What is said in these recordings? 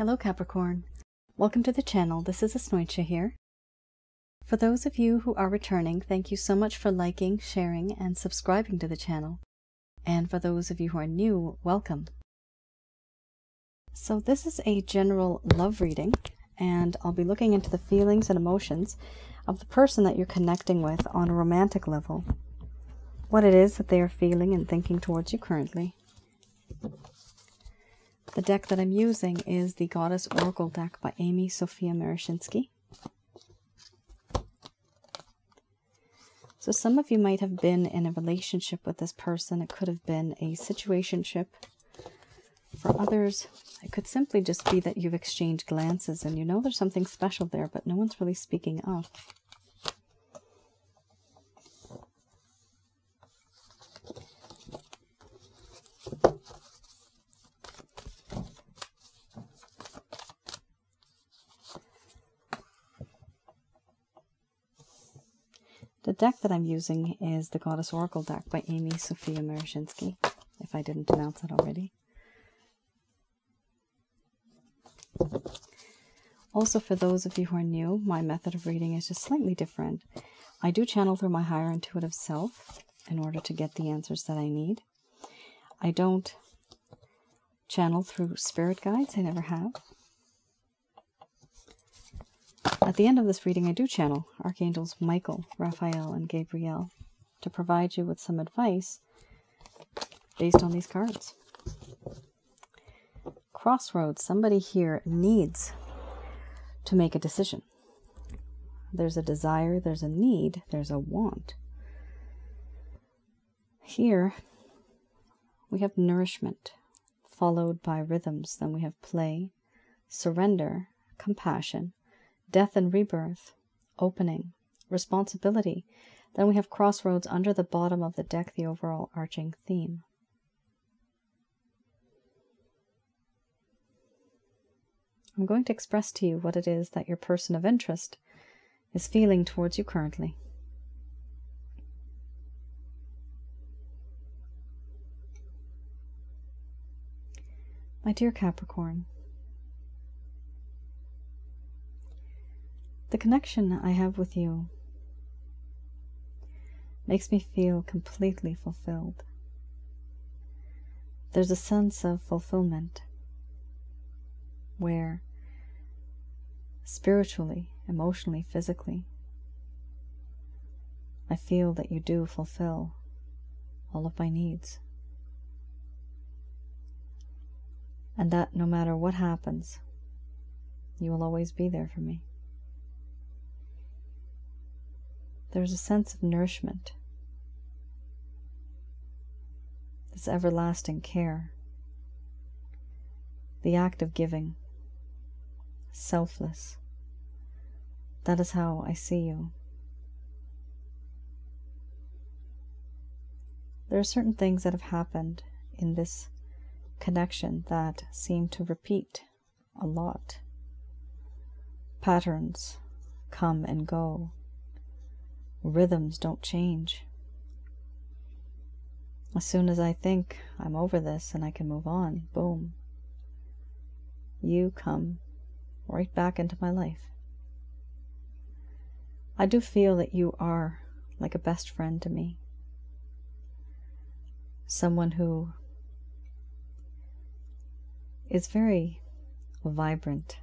Hello Capricorn. Welcome to the channel. This is Asnointia here. For those of you who are returning, thank you so much for liking, sharing, and subscribing to the channel. And for those of you who are new, welcome. So this is a general love reading, and I'll be looking into the feelings and emotions of the person that you're connecting with on a romantic level. What it is that they are feeling and thinking towards you currently. The deck that I'm using is the Goddess Oracle deck by Amy Sophia Marashinsky. So some of you might have been in a relationship with this person. It could have been a situationship. For others, it could simply just be that you've exchanged glances and you know there's something special there, but no one's really speaking up. Deck that I'm using is the Goddess Oracle deck by Amy Sophia Marashinsky, if I didn't announce it already. Also, for those of you who are new, my method of reading is just slightly different. I do channel through my higher intuitive self in order to get the answers that I need. I don't channel through spirit guides, I never have. At the end of this reading, I do channel Archangels Michael, Raphael, and Gabriel to provide you with some advice based on these cards. Crossroads, somebody here needs to make a decision. There's a desire, there's a need, there's a want. Here, we have nourishment, followed by rhythms. Then we have play, surrender, compassion, death and rebirth, opening, responsibility. Then we have crossroads under the bottom of the deck, the overall arching theme. I'm going to express to you what it is that your person of interest is feeling towards you currently. My dear Capricorn, The connection I have with you makes me feel completely fulfilled. There's a sense of fulfillment where spiritually, emotionally, physically, I feel that you do fulfill all of my needs. And that no matter what happens, you will always be there for me. There's a sense of nourishment, this everlasting care, the act of giving, selfless. That is how I see you. There are certain things that have happened in this connection that seem to repeat a lot. Patterns come and go rhythms don't change. As soon as I think I'm over this and I can move on, boom, you come right back into my life. I do feel that you are like a best friend to me. Someone who is very vibrant,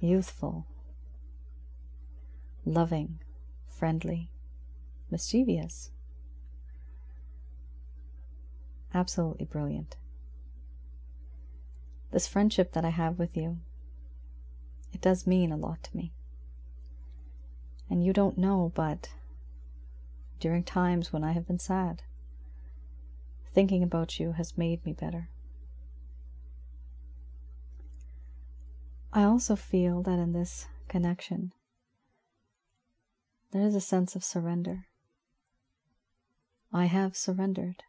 youthful, loving, friendly, mischievous. Absolutely brilliant. This friendship that I have with you, it does mean a lot to me. And you don't know, but during times when I have been sad, thinking about you has made me better. I also feel that in this connection, there is a sense of surrender. I have surrendered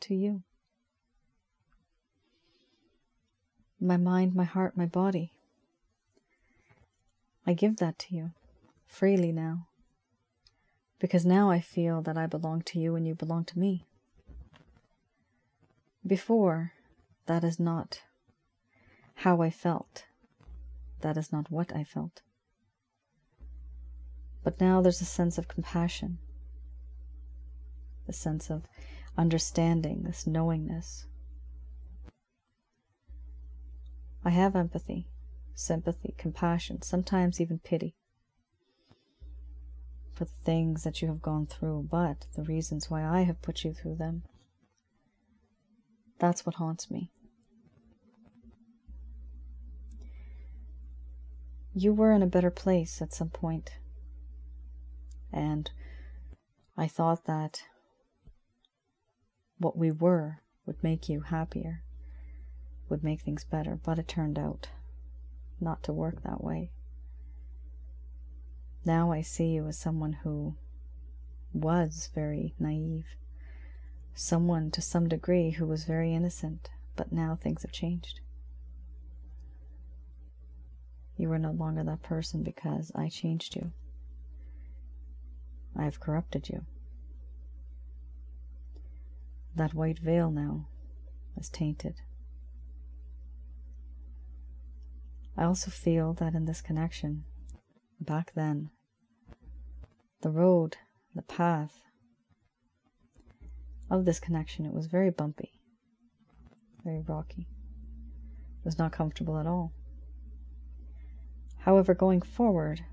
to you. My mind, my heart, my body. I give that to you freely now. Because now I feel that I belong to you and you belong to me. Before, that is not how I felt. That is not what I felt. But now there's a sense of compassion, the sense of understanding, this knowingness. I have empathy, sympathy, compassion, sometimes even pity for the things that you have gone through, but the reasons why I have put you through them. That's what haunts me. You were in a better place at some point, and I thought that what we were would make you happier, would make things better, but it turned out not to work that way. Now I see you as someone who was very naive, someone to some degree who was very innocent, but now things have changed. You are no longer that person because I changed you. I have corrupted you. That white veil now is tainted. I also feel that in this connection, back then. The road, the path of this connection, it was very bumpy, very rocky. It was not comfortable at all. However, going forward,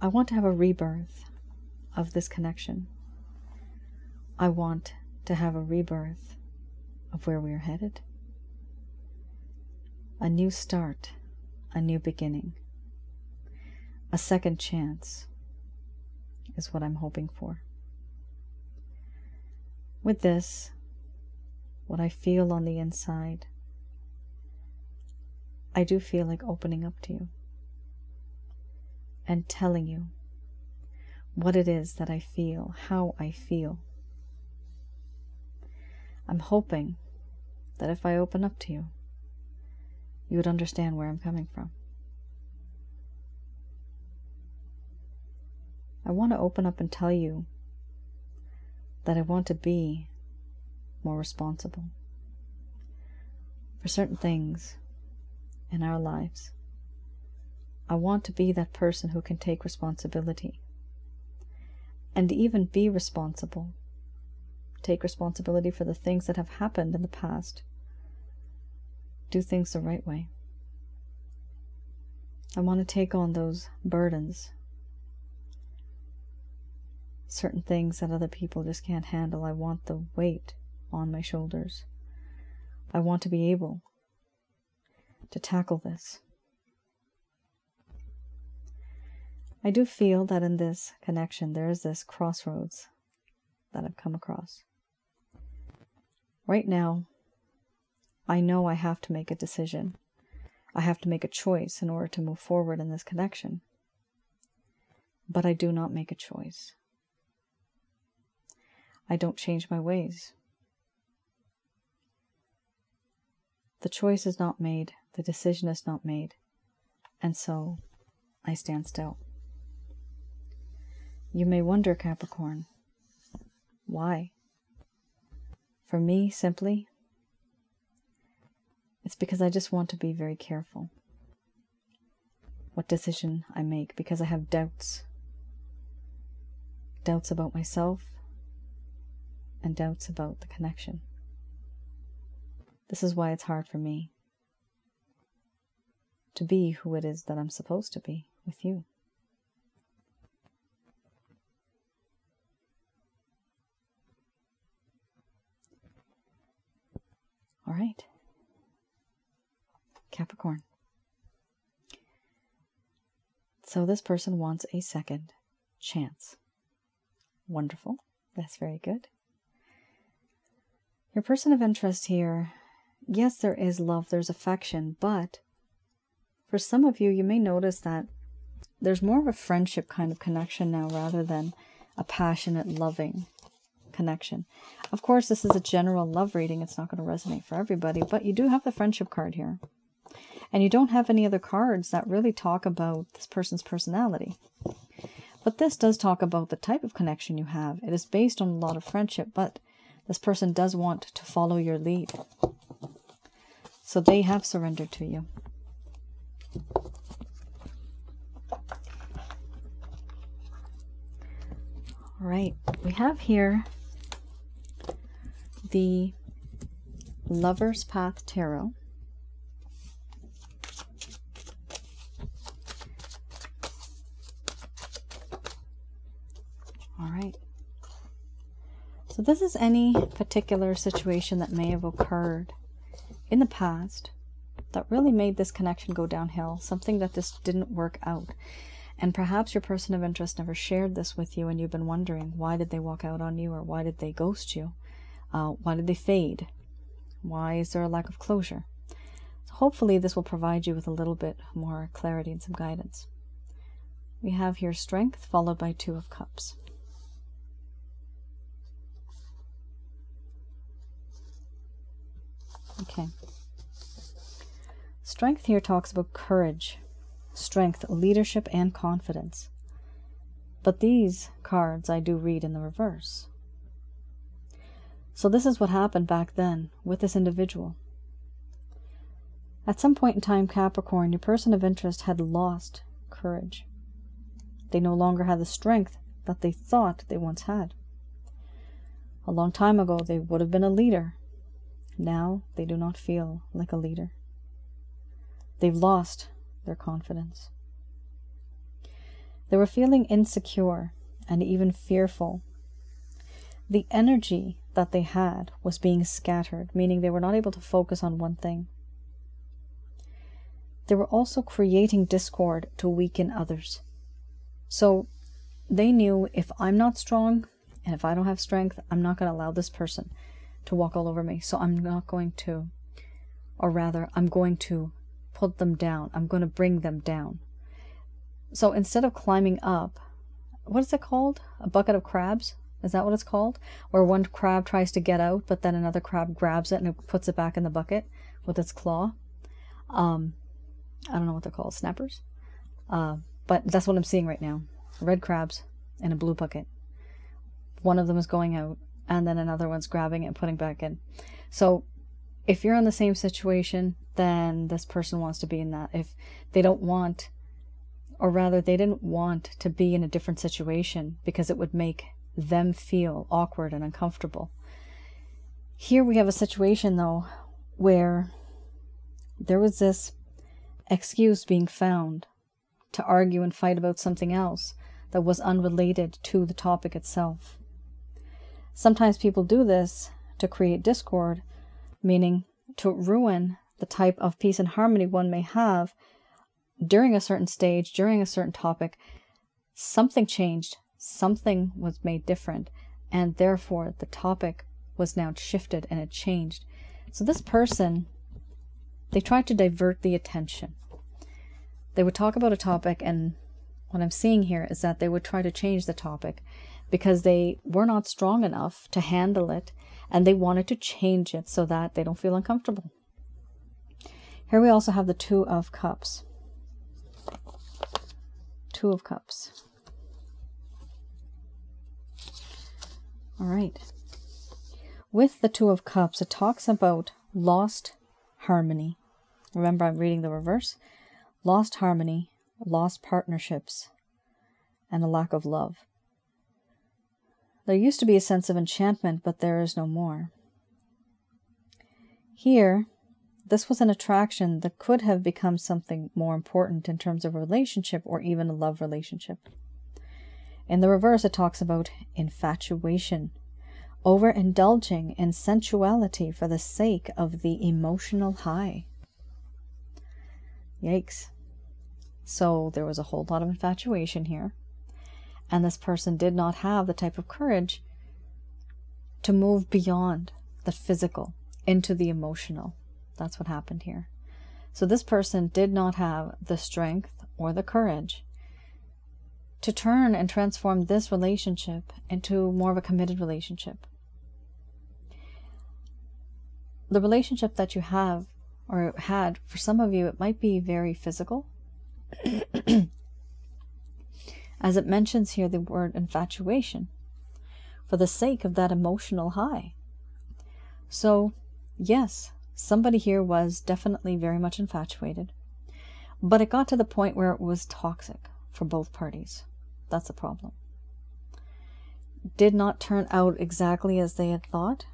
I want to have a rebirth of this connection. I want to have a rebirth of where we are headed. A new start a new beginning. A second chance is what I'm hoping for. With this, what I feel on the inside, I do feel like opening up to you and telling you what it is that I feel, how I feel. I'm hoping that if I open up to you, you would understand where I'm coming from. I want to open up and tell you that I want to be more responsible for certain things in our lives. I want to be that person who can take responsibility and even be responsible. Take responsibility for the things that have happened in the past do things the right way. I want to take on those burdens, certain things that other people just can't handle. I want the weight on my shoulders. I want to be able to tackle this. I do feel that in this connection there is this crossroads that I've come across. Right now, I know I have to make a decision. I have to make a choice in order to move forward in this connection. But I do not make a choice. I don't change my ways. The choice is not made, the decision is not made, and so I stand still. You may wonder, Capricorn, why? For me, simply, it's because I just want to be very careful what decision I make because I have doubts. Doubts about myself and doubts about the connection. This is why it's hard for me to be who it is that I'm supposed to be with you. All right. Capricorn. So this person wants a second chance. Wonderful. That's very good. Your person of interest here, yes, there is love, there's affection, but for some of you, you may notice that there's more of a friendship kind of connection now rather than a passionate, loving connection. Of course, this is a general love reading. It's not going to resonate for everybody, but you do have the friendship card here. And you don't have any other cards that really talk about this person's personality. But this does talk about the type of connection you have. It is based on a lot of friendship, but this person does want to follow your lead. So they have surrendered to you. All right, we have here the Lover's Path Tarot. All right. So this is any particular situation that may have occurred in the past that really made this connection go downhill, something that this didn't work out. And perhaps your person of interest never shared this with you and you've been wondering why did they walk out on you or why did they ghost you? Uh, why did they fade? Why is there a lack of closure? So hopefully this will provide you with a little bit more clarity and some guidance. We have here strength followed by two of cups. Okay. Strength here talks about courage, strength, leadership, and confidence. But these cards I do read in the reverse. So this is what happened back then with this individual. At some point in time, Capricorn, your person of interest had lost courage. They no longer had the strength that they thought they once had. A long time ago, they would have been a leader. Now they do not feel like a leader. They've lost their confidence. They were feeling insecure and even fearful. The energy that they had was being scattered, meaning they were not able to focus on one thing. They were also creating discord to weaken others. So they knew if I'm not strong and if I don't have strength, I'm not going to allow this person to walk all over me. So I'm not going to, or rather, I'm going to put them down. I'm going to bring them down. So instead of climbing up, what is it called? A bucket of crabs? Is that what it's called? Where one crab tries to get out, but then another crab grabs it and it puts it back in the bucket with its claw. Um, I don't know what they're called, snappers. Uh, but that's what I'm seeing right now. Red crabs in a blue bucket. One of them is going out, and then another one's grabbing it and putting back in. So if you're in the same situation, then this person wants to be in that. If they don't want, or rather, they didn't want to be in a different situation because it would make them feel awkward and uncomfortable. Here we have a situation, though, where there was this excuse being found to argue and fight about something else that was unrelated to the topic itself. Sometimes people do this to create discord, meaning to ruin the type of peace and harmony one may have during a certain stage, during a certain topic. Something changed, something was made different, and therefore the topic was now shifted and it changed. So this person, they tried to divert the attention. They would talk about a topic, and what I'm seeing here is that they would try to change the topic because they were not strong enough to handle it and they wanted to change it so that they don't feel uncomfortable. Here we also have the Two of Cups. Two of Cups. All right. With the Two of Cups, it talks about lost harmony. Remember, I'm reading the reverse. Lost harmony, lost partnerships, and a lack of love. There used to be a sense of enchantment, but there is no more. Here, this was an attraction that could have become something more important in terms of a relationship or even a love relationship. In the reverse, it talks about infatuation, overindulging in sensuality for the sake of the emotional high. Yikes. So there was a whole lot of infatuation here and this person did not have the type of courage to move beyond the physical into the emotional. That's what happened here. So this person did not have the strength or the courage to turn and transform this relationship into more of a committed relationship. The relationship that you have or had, for some of you, it might be very physical. as it mentions here the word infatuation, for the sake of that emotional high. So, yes, Somebody here was definitely very much infatuated, but it got to the point where it was toxic for both parties. That's a problem. Did not turn out exactly as they had thought,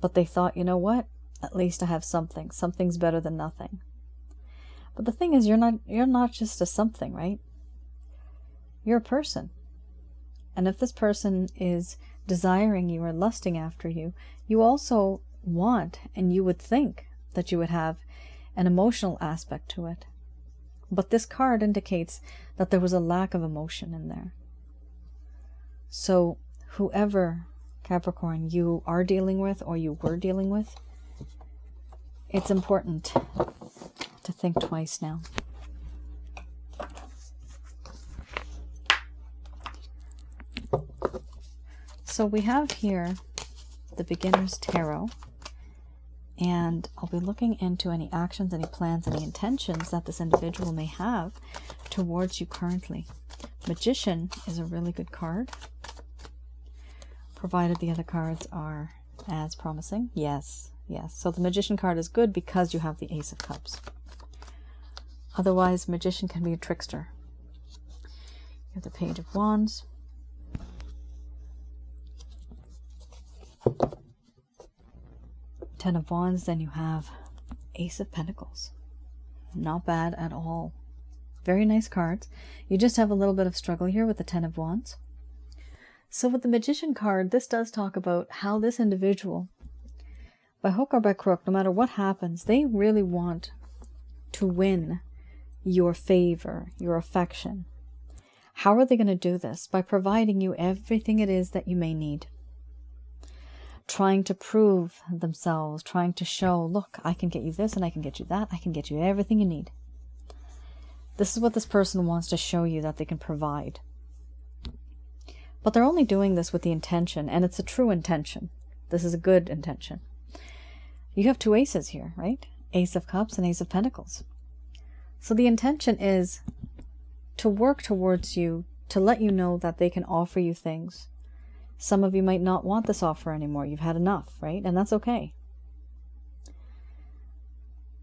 but they thought, you know what? At least I have something. Something's better than nothing. But the thing is you're not you're not just a something, right? You're a person. And if this person is desiring you or lusting after you, you also want and you would think that you would have an emotional aspect to it. But this card indicates that there was a lack of emotion in there. So, whoever Capricorn you are dealing with or you were dealing with, it's important to think twice now. So we have here the Beginner's Tarot, and I'll be looking into any actions, any plans, any intentions that this individual may have towards you currently. Magician is a really good card, provided the other cards are as promising. Yes, yes. So the Magician card is good because you have the Ace of Cups. Otherwise, Magician can be a trickster. You have the Page of Wands. Ten of Wands, then you have Ace of Pentacles. Not bad at all. Very nice cards. You just have a little bit of struggle here with the Ten of Wands. So with the Magician card, this does talk about how this individual, by hook or by crook, no matter what happens, they really want to win your favor, your affection. How are they going to do this? By providing you everything it is that you may need. Trying to prove themselves, trying to show, look, I can get you this and I can get you that, I can get you everything you need. This is what this person wants to show you that they can provide. But they're only doing this with the intention, and it's a true intention. This is a good intention. You have two aces here, right? Ace of Cups and Ace of Pentacles. So the intention is to work towards you, to let you know that they can offer you things. Some of you might not want this offer anymore. You've had enough, right? And that's okay.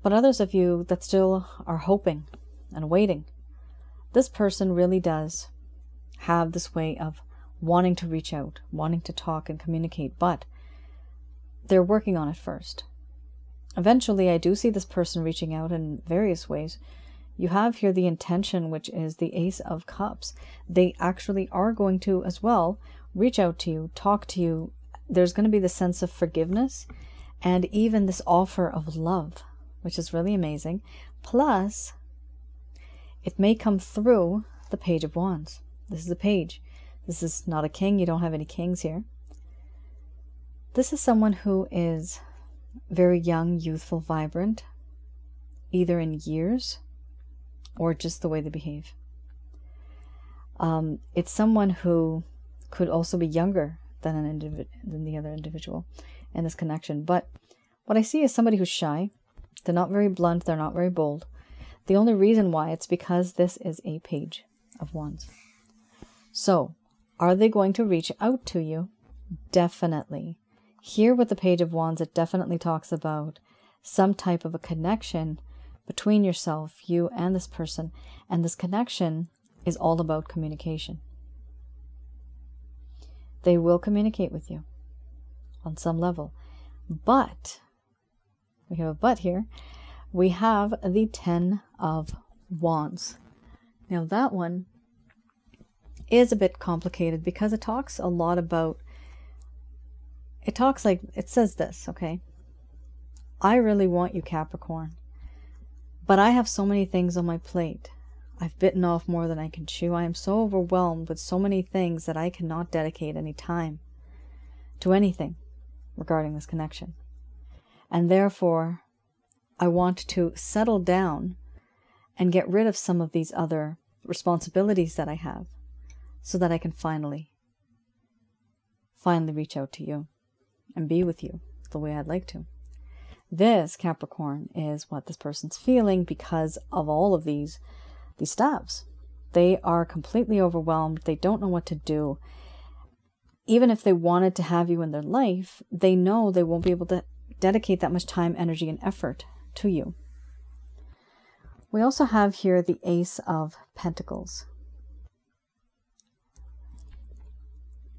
But others of you that still are hoping and waiting, this person really does have this way of wanting to reach out, wanting to talk and communicate, but they're working on it first. Eventually, I do see this person reaching out in various ways you have here the intention, which is the Ace of Cups. They actually are going to, as well, reach out to you, talk to you. There's going to be the sense of forgiveness and even this offer of love, which is really amazing. Plus, it may come through the Page of Wands. This is a page. This is not a king. You don't have any kings here. This is someone who is very young, youthful, vibrant, either in years or just the way they behave. Um, it's someone who could also be younger than an individ- than the other individual in this connection. But what I see is somebody who's shy. They're not very blunt. They're not very bold. The only reason why it's because this is a page of wands. So, are they going to reach out to you? Definitely. Here with the page of wands, it definitely talks about some type of a connection between yourself, you and this person. And this connection is all about communication. They will communicate with you on some level. But, we have a but here, we have the Ten of Wands. Now, that one is a bit complicated because it talks a lot about, it talks like, it says this, okay? I really want you, Capricorn. But I have so many things on my plate. I've bitten off more than I can chew. I am so overwhelmed with so many things that I cannot dedicate any time to anything regarding this connection. And therefore, I want to settle down and get rid of some of these other responsibilities that I have so that I can finally, finally reach out to you and be with you the way I'd like to. This Capricorn is what this person's feeling because of all of these these stabs. They are completely overwhelmed. They don't know what to do. Even if they wanted to have you in their life, they know they won't be able to dedicate that much time, energy, and effort to you. We also have here the Ace of Pentacles.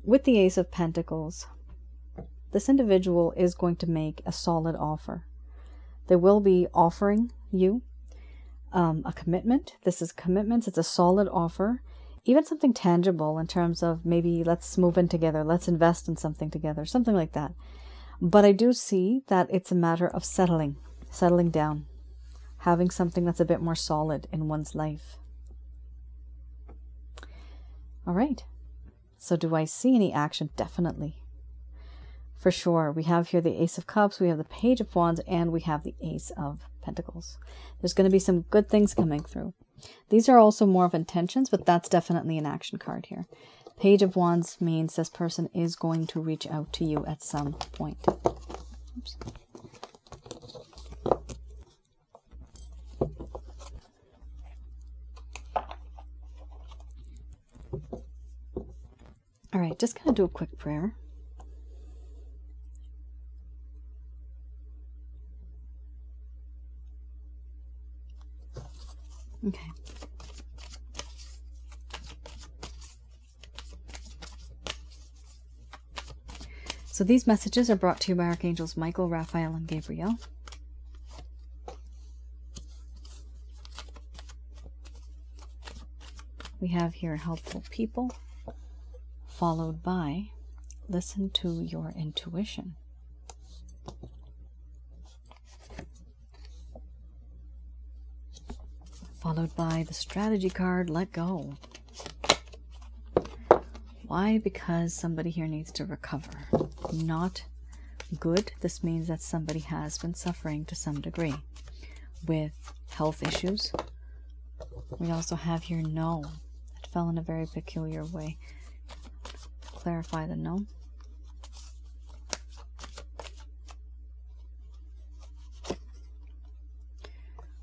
With the Ace of Pentacles, this individual is going to make a solid offer. They will be offering you um, a commitment. This is commitments. It's a solid offer. Even something tangible in terms of maybe let's move in together, let's invest in something together, something like that. But I do see that it's a matter of settling, settling down, having something that's a bit more solid in one's life. All right. So, do I see any action? Definitely for sure. We have here the Ace of Cups, we have the Page of Wands, and we have the Ace of Pentacles. There's going to be some good things coming through. These are also more of intentions, but that's definitely an action card here. Page of Wands means this person is going to reach out to you at some point. Oops. All right, just going to do a quick prayer. Okay. So these messages are brought to you by Archangels Michael, Raphael, and Gabriel. We have here helpful people, followed by listen to your intuition. Followed by the strategy card, let go. Why? Because somebody here needs to recover. Not good. This means that somebody has been suffering to some degree with health issues. We also have here no. It fell in a very peculiar way. Clarify the no.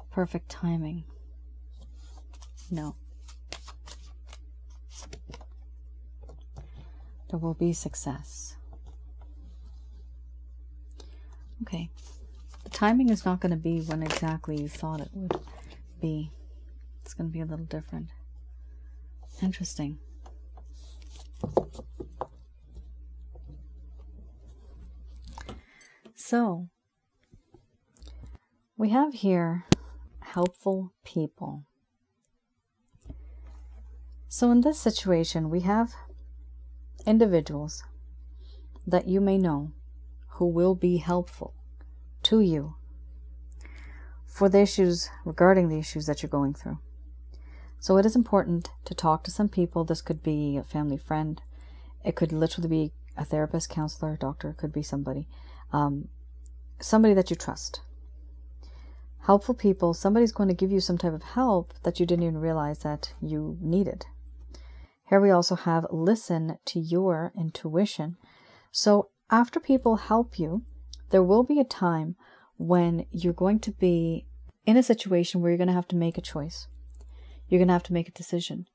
Perfect timing. No. There will be success. Okay. The timing is not going to be when exactly you thought it would be. It's going to be a little different. Interesting. So, we have here helpful people. So, in this situation, we have individuals that you may know who will be helpful to you for the issues regarding the issues that you're going through. So, it is important to talk to some people. This could be a family friend, it could literally be a therapist, counselor, doctor, it could be somebody, um, somebody that you trust. Helpful people, somebody's going to give you some type of help that you didn't even realize that you needed. Here we also have listen to your intuition. So after people help you, there will be a time when you're going to be in a situation where you're going to have to make a choice. You're going to have to make a decision.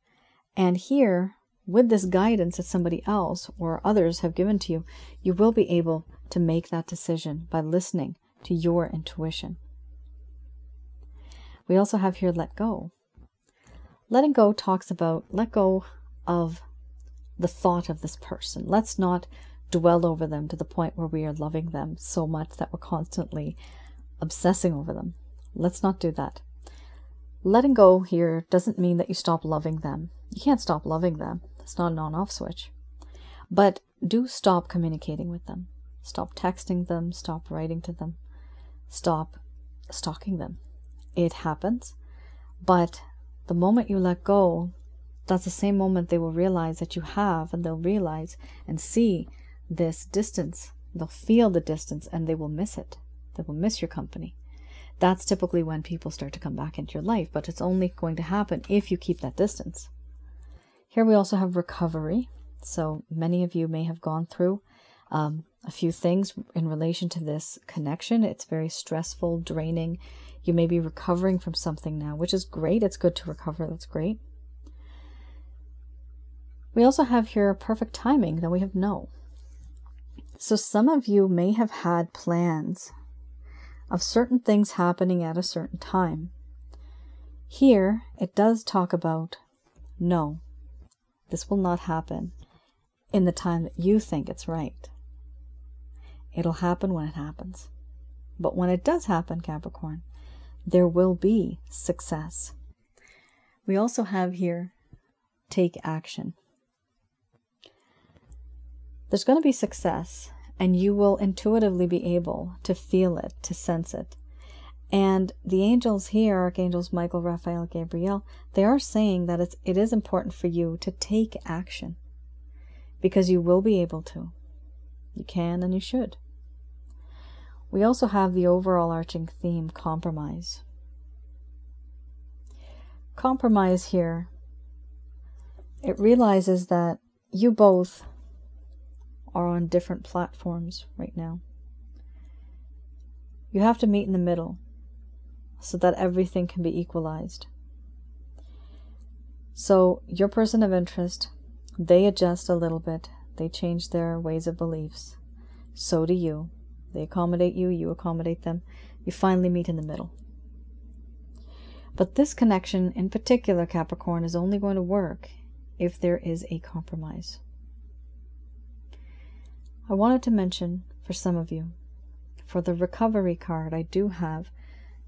And here, with this guidance that somebody else or others have given to you, you will be able to make that decision by listening to your intuition. We also have here let go. Letting go talks about let go of the thought of this person. Let's not dwell over them to the point where we are loving them so much that we're constantly obsessing over them. Let's not do that. Letting go here doesn't mean that you stop loving them. You can't stop loving them. It's not an on off switch. But do stop communicating with them. Stop texting them. Stop writing to them. Stop stalking them. It happens. But the moment you let go, that's the same moment they will realize that you have, and they'll realize and see this distance. They'll feel the distance and they will miss it. They will miss your company. That's typically when people start to come back into your life, but it's only going to happen if you keep that distance. Here we also have recovery. So many of you may have gone through um, a few things in relation to this connection. It's very stressful, draining. You may be recovering from something now, which is great. It's good to recover. That's great. We also have here perfect timing, then we have no. So, some of you may have had plans of certain things happening at a certain time. Here, it does talk about no, this will not happen in the time that you think it's right. It'll happen when it happens. But when it does happen, Capricorn, there will be success. We also have here take action. There's going to be success, and you will intuitively be able to feel it, to sense it. And the angels here, archangels Michael, Raphael, Gabriel, they are saying that it's it is important for you to take action because you will be able to. You can and you should. We also have the overall arching theme compromise. Compromise here, it realizes that you both are on different platforms right now. You have to meet in the middle so that everything can be equalized. So, your person of interest, they adjust a little bit, they change their ways of beliefs. So do you. They accommodate you, you accommodate them. You finally meet in the middle. But this connection in particular, Capricorn, is only going to work if there is a compromise. I wanted to mention for some of you, for the recovery card, I do have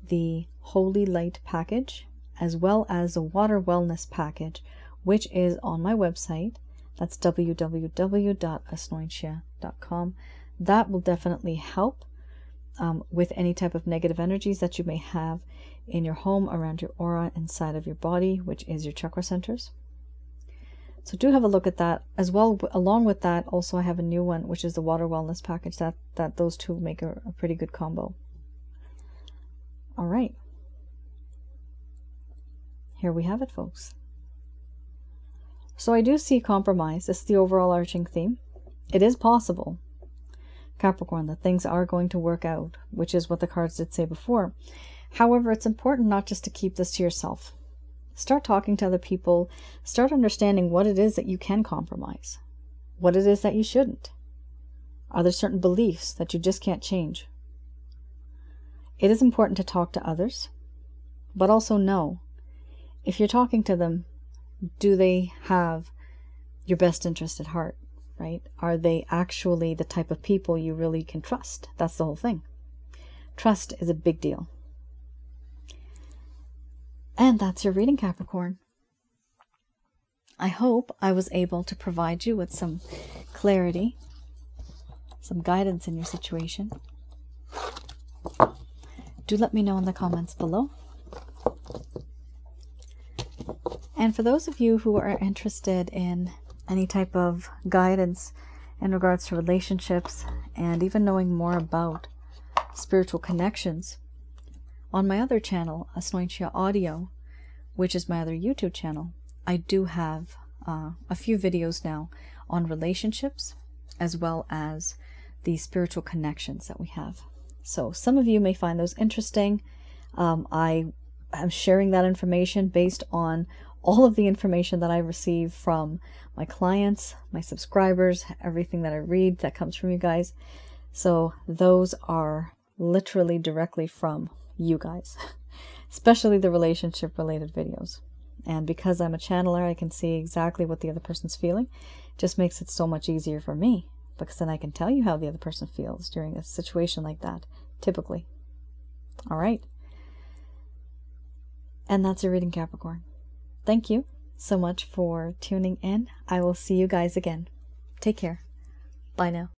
the Holy Light package as well as the water wellness package, which is on my website. That's www.asnointia.com. That will definitely help um, with any type of negative energies that you may have in your home, around your aura, inside of your body, which is your chakra centers. So do have a look at that as well. Along with that, also I have a new one, which is the water wellness package. That that those two make a, a pretty good combo. All right. Here we have it, folks. So I do see compromise. Is the overall arching theme. It is possible, Capricorn, that things are going to work out, which is what the cards did say before. However, it's important not just to keep this to yourself. Start talking to other people. Start understanding what it is that you can compromise, what it is that you shouldn't. Are there certain beliefs that you just can't change? It is important to talk to others, but also know if you're talking to them, do they have your best interest at heart, right? Are they actually the type of people you really can trust? That's the whole thing. Trust is a big deal. And that's your reading, Capricorn. I hope I was able to provide you with some clarity, some guidance in your situation. Do let me know in the comments below. And for those of you who are interested in any type of guidance in regards to relationships and even knowing more about spiritual connections, on my other channel, Asnointia Audio, which is my other YouTube channel, I do have uh, a few videos now on relationships as well as the spiritual connections that we have. So some of you may find those interesting. Um, I am sharing that information based on all of the information that I receive from my clients, my subscribers, everything that I read that comes from you guys. So those are literally directly from you guys, especially the relationship related videos. And because I'm a channeler, I can see exactly what the other person's feeling. It just makes it so much easier for me because then I can tell you how the other person feels during a situation like that, typically. All right. And that's your reading, Capricorn. Thank you so much for tuning in. I will see you guys again. Take care. Bye now.